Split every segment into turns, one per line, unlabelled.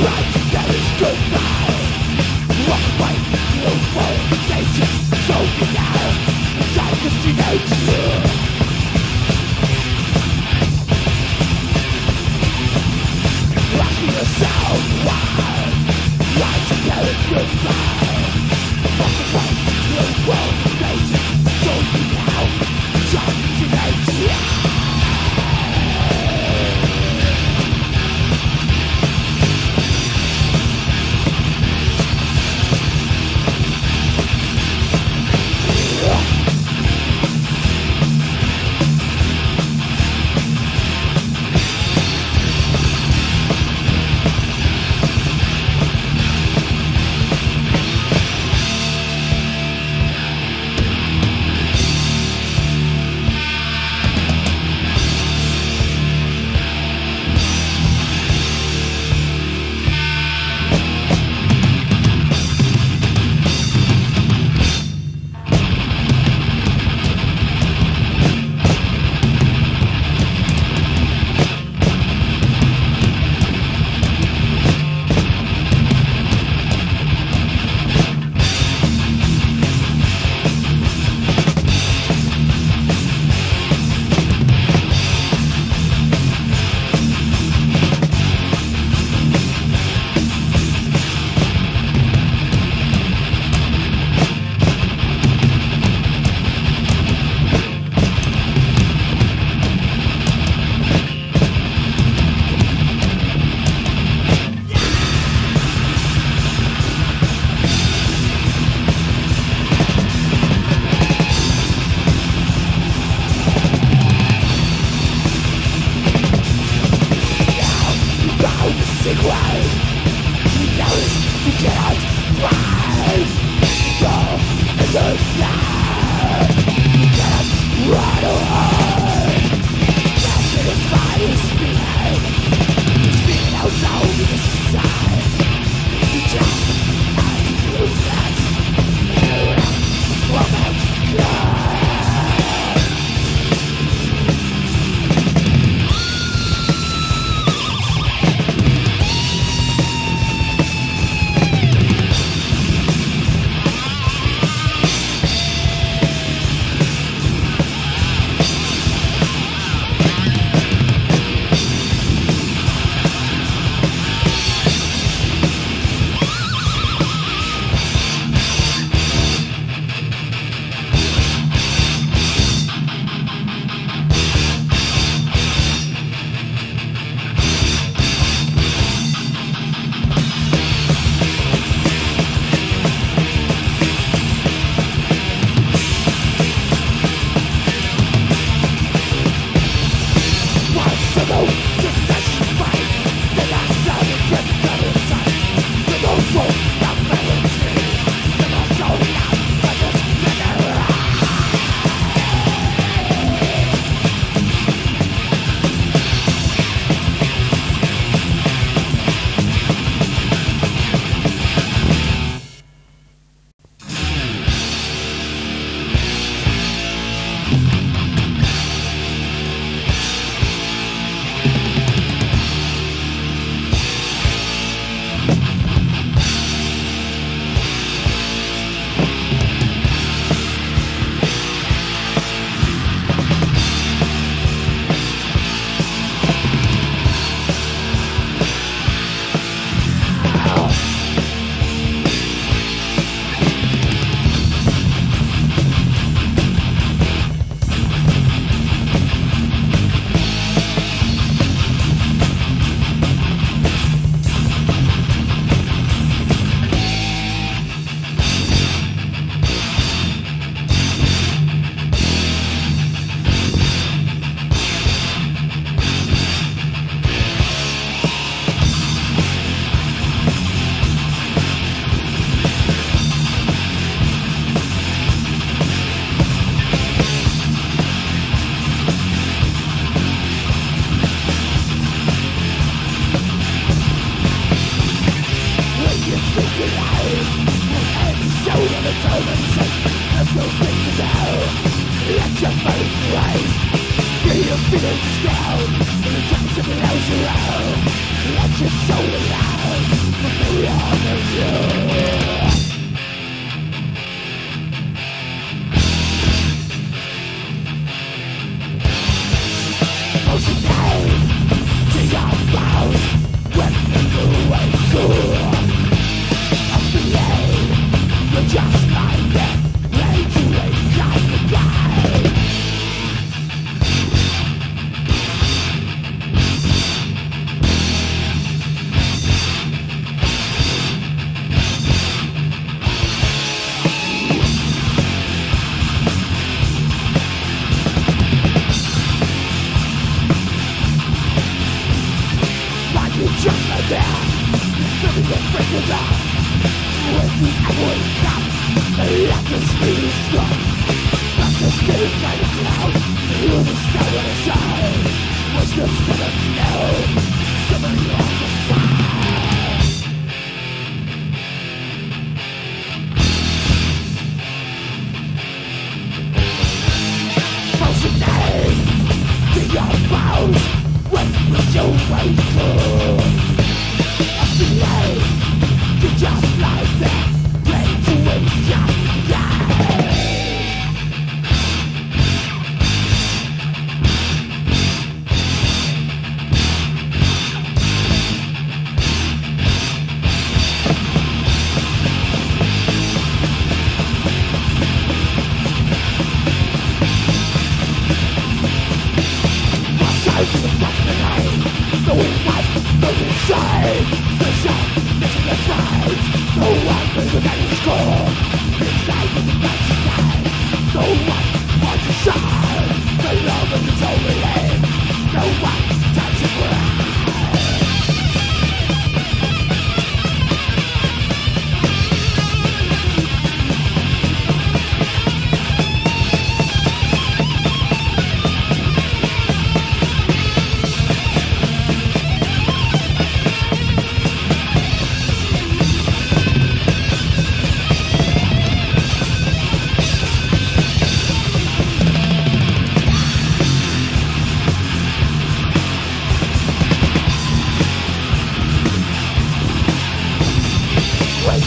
Right.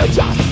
you just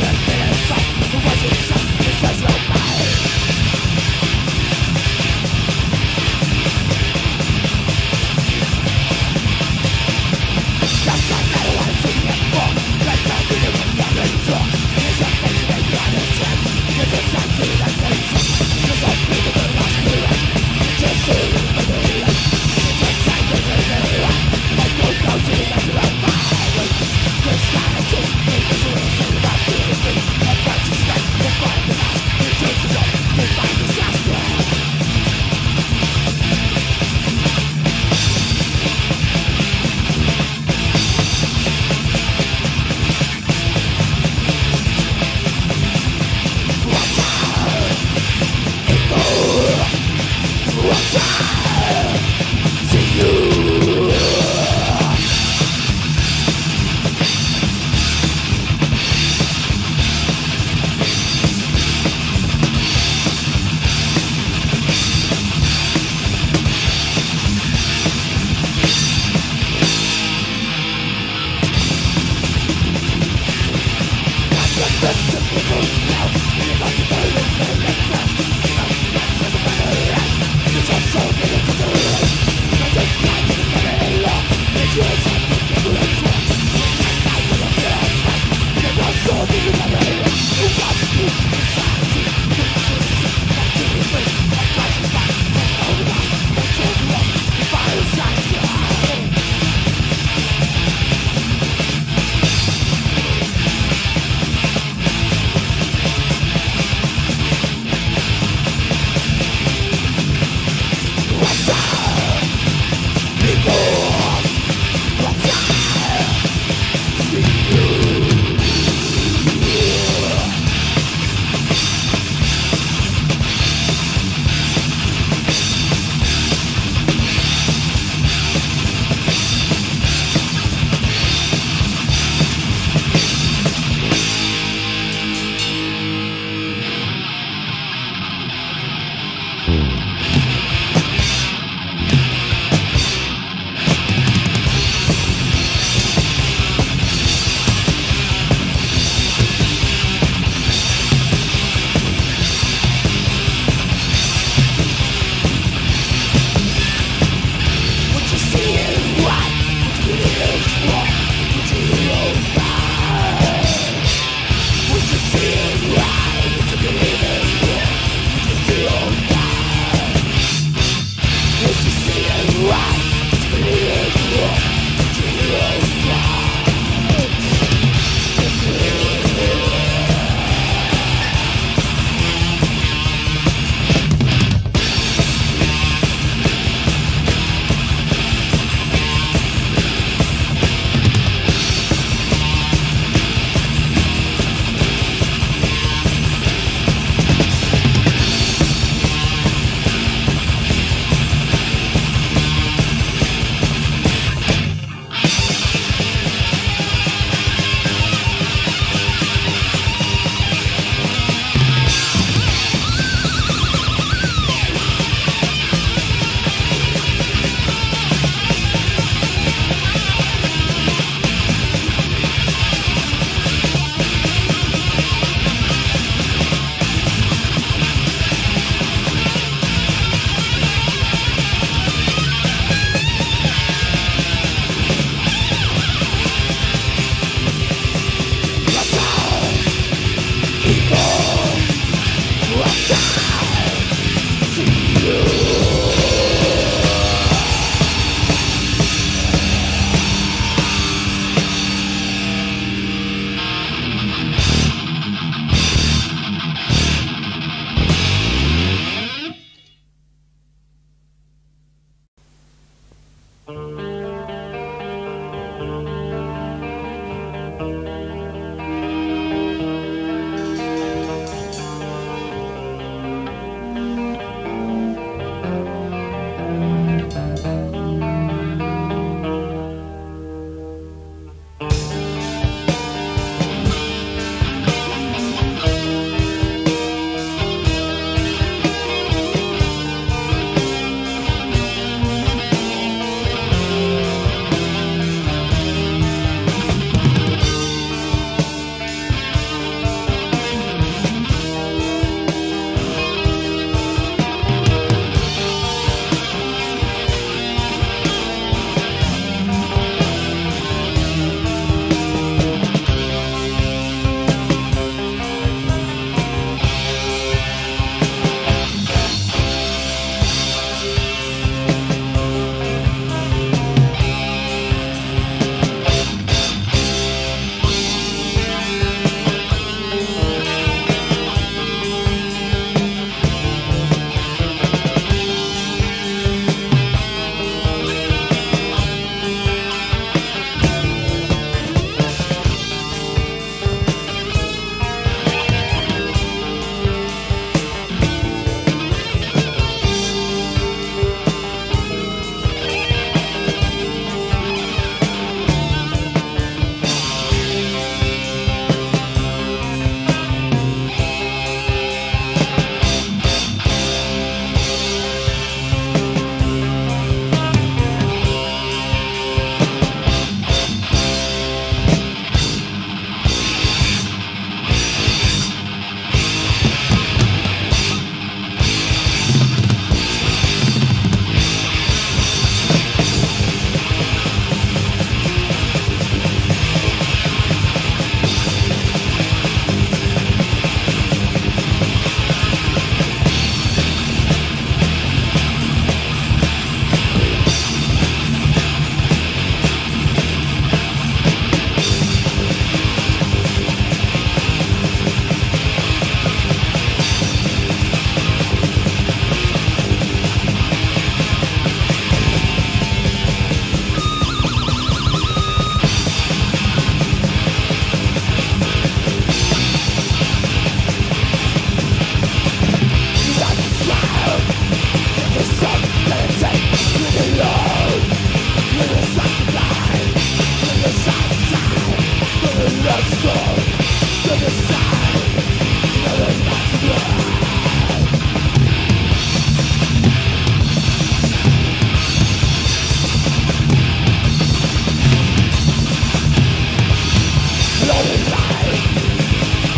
that thing.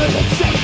is a